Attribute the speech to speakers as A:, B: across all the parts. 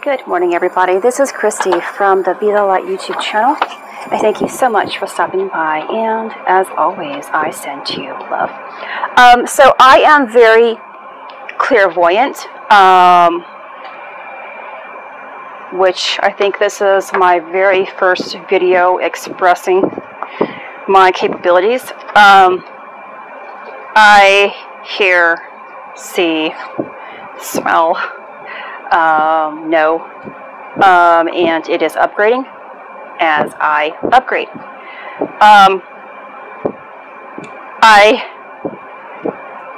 A: Good morning, everybody. This is Christy from the Be the Light YouTube channel. I thank you so much for stopping by, and as always, I send you love. Um, so, I am very clairvoyant, um, which I think this is my very first video expressing my capabilities. Um, I hear, see, smell, um, know, um, and it is upgrading as I upgrade. Um, I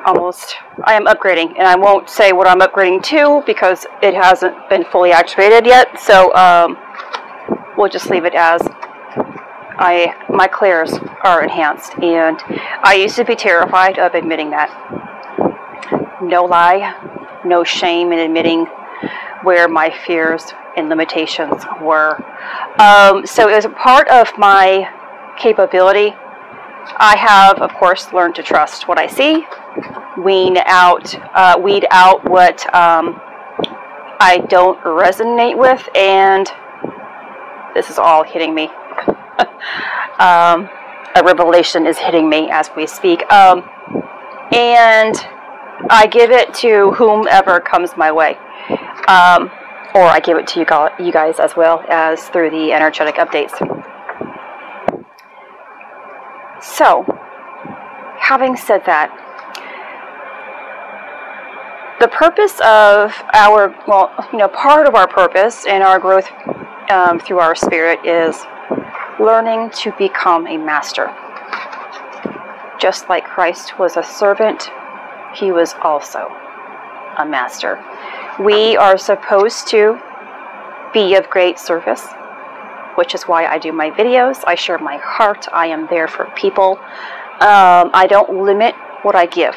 A: almost, I am upgrading, and I won't say what I'm upgrading to because it hasn't been fully activated yet, so um, we'll just leave it as I, my clairs are enhanced, and I used to be terrified of admitting that. No lie, no shame in admitting where my fears and limitations were. Um, so as a part of my capability, I have, of course, learned to trust what I see, wean out, uh, weed out what um, I don't resonate with, and this is all hitting me. um, a revelation is hitting me as we speak. Um, and I give it to whomever comes my way. Um, or I give it to you you guys as well as through the energetic updates. So, having said that, the purpose of our, well, you know, part of our purpose and our growth um, through our spirit is learning to become a master. Just like Christ was a servant, he was also a master. We are supposed to be of great service, which is why I do my videos. I share my heart. I am there for people. Um, I don't limit what I give,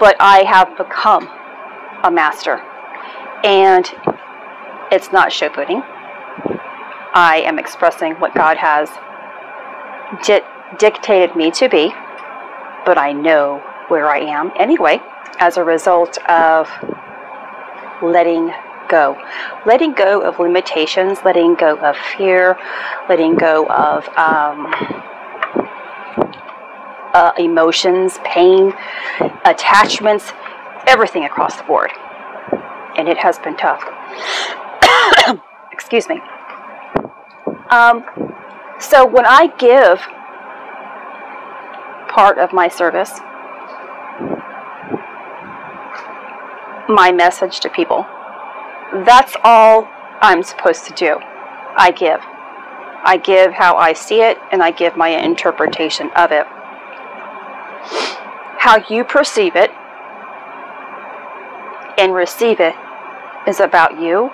A: but I have become a master. And it's not showboating. I am expressing what God has di- dictated me to be, but I know where I am anyway as a result of letting go. Letting go of limitations, letting go of fear, letting go of um, uh, emotions, pain, attachments, everything across the board. And it has been tough. Excuse me. Um, so when I give part of my service, my message to people, that's all I'm supposed to do. I give. I give how I see it, and I give my interpretation of it. How you perceive it and receive it is about you,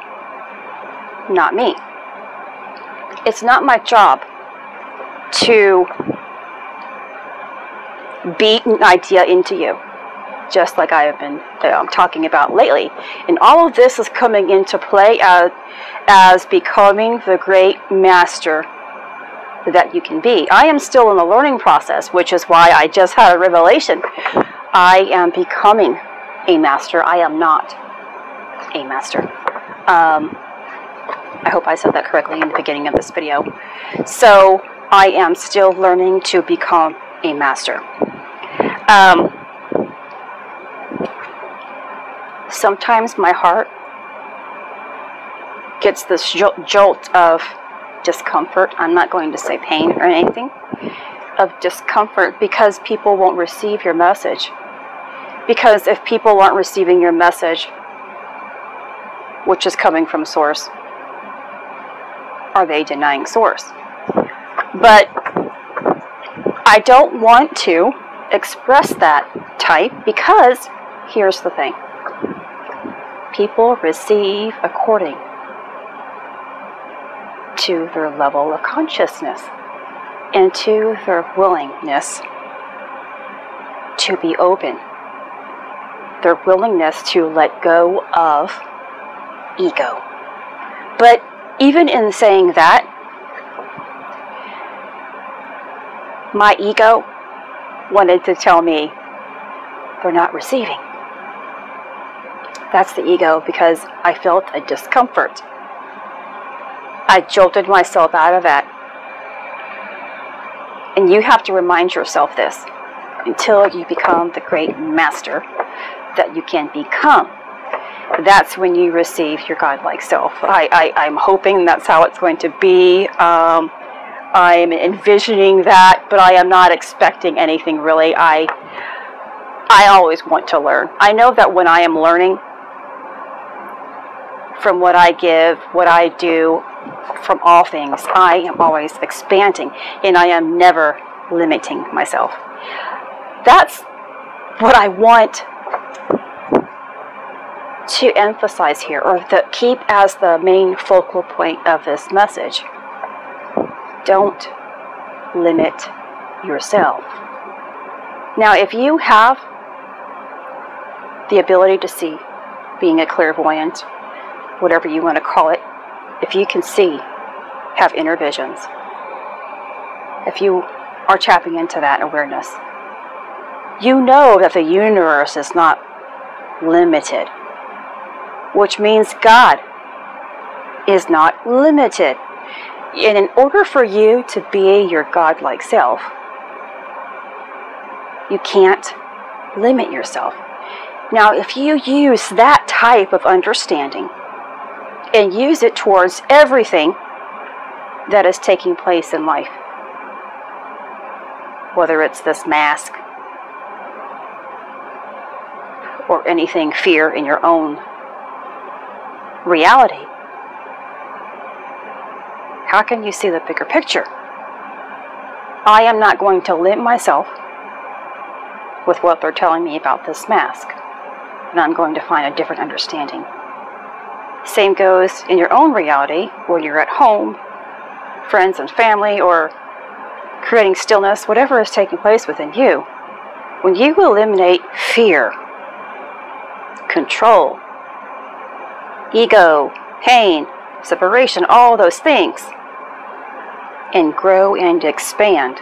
A: not me it's not my job to beat an idea into you, just like I have been talking about lately. And all of this is coming into play as, as becoming the great master that you can be. I am still in the learning process, which is why I just had a revelation. I am becoming a master. I am not a master. Um, I hope I said that correctly in the beginning of this video. So I am still learning to become a master. Um, sometimes my heart gets this jolt of discomfort. I'm not going to say pain or anything, of discomfort because people won't receive your message. Because if people aren't receiving your message, which is coming from source, are they denying source? But I don't want to express that type because here's the thing people receive according to their level of consciousness and to their willingness to be open, their willingness to let go of ego. But even in saying that, my ego wanted to tell me they're not receiving. That's the ego because I felt a discomfort. I jolted myself out of that. And you have to remind yourself this until you become the great master that you can become. That's when you receive your godlike self. I, I, am hoping that's how it's going to be. Um, I'm envisioning that, but I am not expecting anything really. I I always want to learn. I know that when I am learning from what I give, what I do, from all things, I am always expanding and I am never limiting myself. That's what I want to emphasize here, or to keep as the main focal point of this message. Don't limit yourself. Now, if you have the ability to see, being a clairvoyant, whatever you want to call it, if you can see, have inner visions, if you are tapping into that awareness, you know that the universe is not limited, which means God is not limited. And in order for you to be your godlike self, you can't limit yourself. Now, if you use that type of understanding and use it towards everything that is taking place in life, whether it's this mask or anything fear in your own reality, how can you see the bigger picture? I am not going to limit myself with what they're telling me about this mask and I'm going to find a different understanding. Same goes in your own reality when you're at home, friends and family, or creating stillness, whatever is taking place within you. When you eliminate fear, control, ego, pain, separation, all those things, and grow and expand,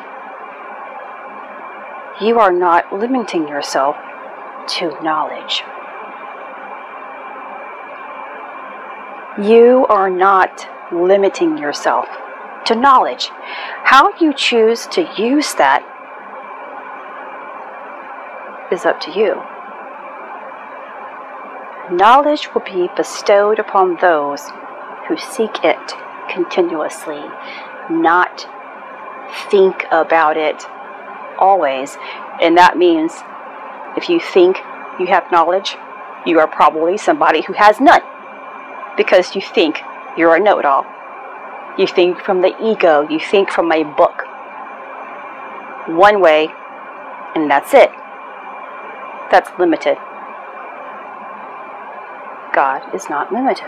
A: you are not limiting yourself to knowledge. You are not limiting yourself to knowledge. How you choose to use that is up to you. Knowledge will be bestowed upon those who seek it continuously, not think about it always. And that means if you think you have knowledge, you are probably somebody who has none because you think you're a know it all. You think from the ego, you think from a book. One way, and that's it. That's limited. God is not limited.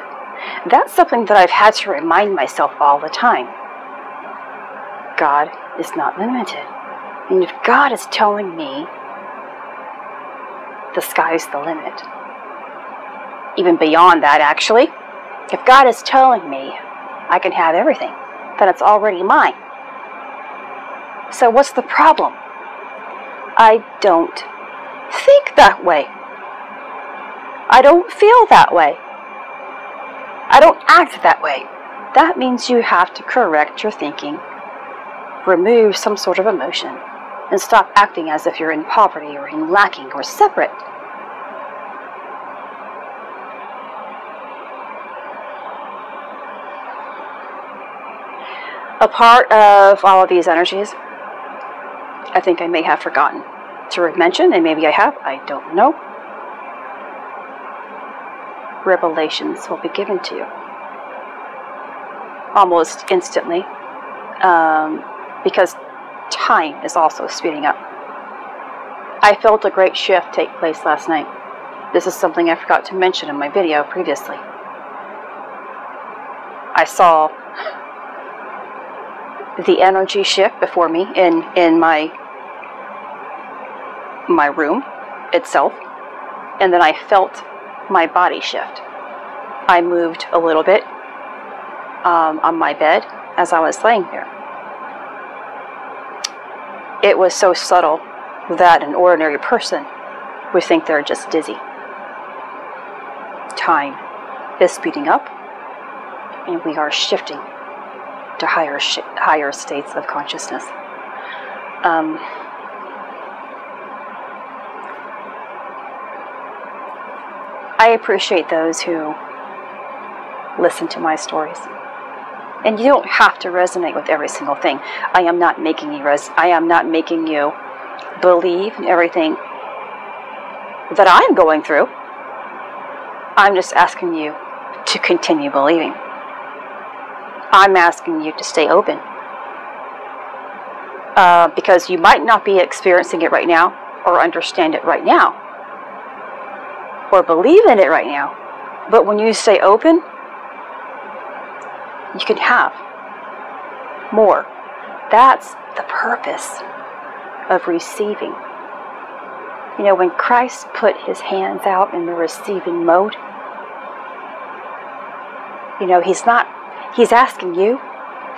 A: That's something that I've had to remind myself all the time. God is not limited. And if God is telling me the sky's the limit, even beyond that, actually, if God is telling me I can have everything, then it's already mine. So what's the problem? I don't think that way. I don't feel that way. I don't act that way. That means you have to correct your thinking, remove some sort of emotion, and stop acting as if you're in poverty or in lacking or separate. A part of all of these energies, I think I may have forgotten to mention, and maybe I have, I don't know. Revelations will be given to you almost instantly um, because time is also speeding up. I felt a great shift take place last night. This is something I forgot to mention in my video previously. I saw the energy shift before me in in my my room itself and then I felt my body shift. I moved a little bit um, on my bed as I was laying there. It was so subtle that an ordinary person would think they're just dizzy. time is speeding up and we are shifting to higher, sh- higher states of consciousness. Um, I appreciate those who listen to my stories. And you don't have to resonate with every single thing. I am not making you res- I am not making you believe in everything that I'm going through. I'm just asking you to continue believing. I'm asking you to stay open. Uh, because you might not be experiencing it right now, or understand it right now, or believe in it right now. But when you stay open, you can have more. That's the purpose of receiving. You know, when Christ put his hands out in the receiving mode, you know, he's not, he's asking you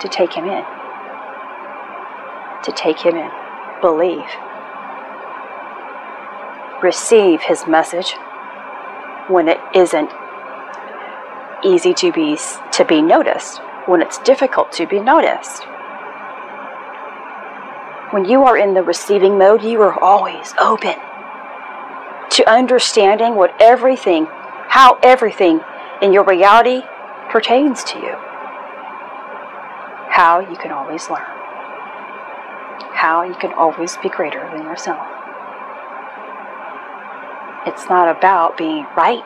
A: to take him in. To take him in. Believe. Receive his message when it isn't easy to be to be noticed, when it's difficult to be noticed. When you are in the receiving mode, you are always open to understanding what everything, how everything in your reality pertains to you. How you can always learn. How you can always be greater than yourself. It's not about being right.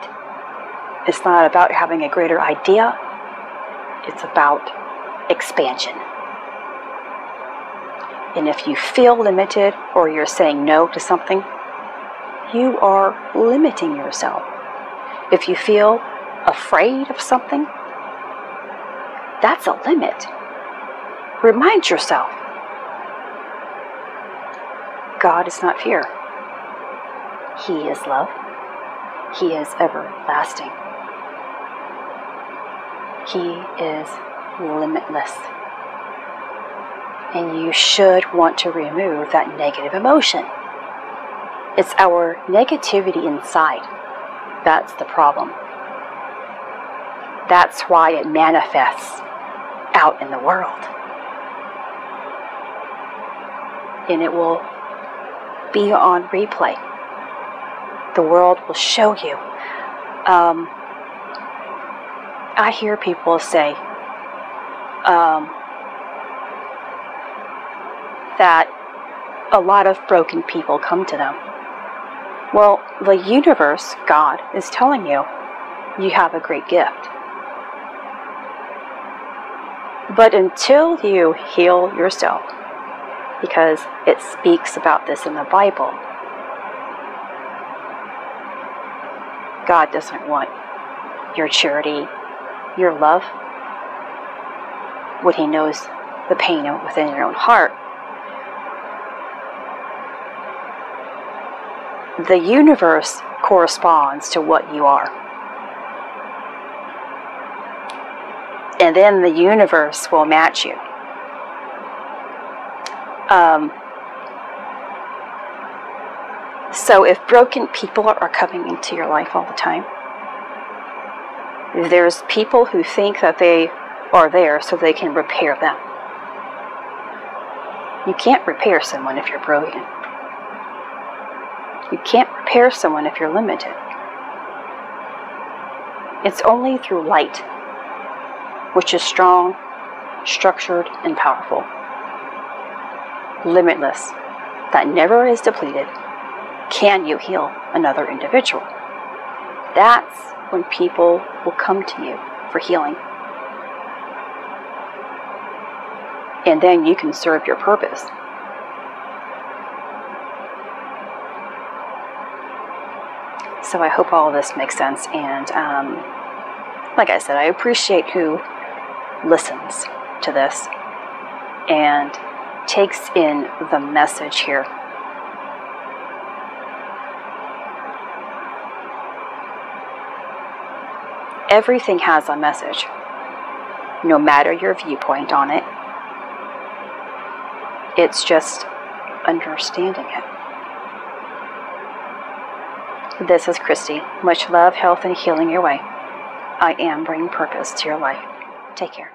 A: It's not about having a greater idea. It's about expansion. And if you feel limited or you're saying no to something, you are limiting yourself. If you feel afraid of something, that's a limit. Remind yourself God is not fear, He is love, He is everlasting, He is limitless. And you should want to remove that negative emotion. It's our negativity inside that's the problem. That's why it manifests out in the world. And it will be on replay. The world will show you. Um, I hear people say um, that a lot of broken people come to them. Well, the universe, God, is telling you you have a great gift. But until you heal yourself, because it speaks about this in the Bible, God doesn't want your charity, your love, when He knows the pain within your own heart. The universe corresponds to what you are. And then the universe will match you. Um, so if broken people are coming into your life all the time, there's people who think that they are there so they can repair them. You can't repair someone if you're broken. You can't repair someone if you're limited. It's only through light, which is strong, structured, and powerful, limitless, that never is depleted, can you heal another individual. That's when people will come to you for healing. And then you can serve your purpose. So I hope all this makes sense. And um, like I said, I appreciate who listens to this and takes in the message here. Everything has a message, no matter your viewpoint on it. It's just understanding it. This is Christy. Much love, health, and healing your way. I am bringing purpose to your life. Take care.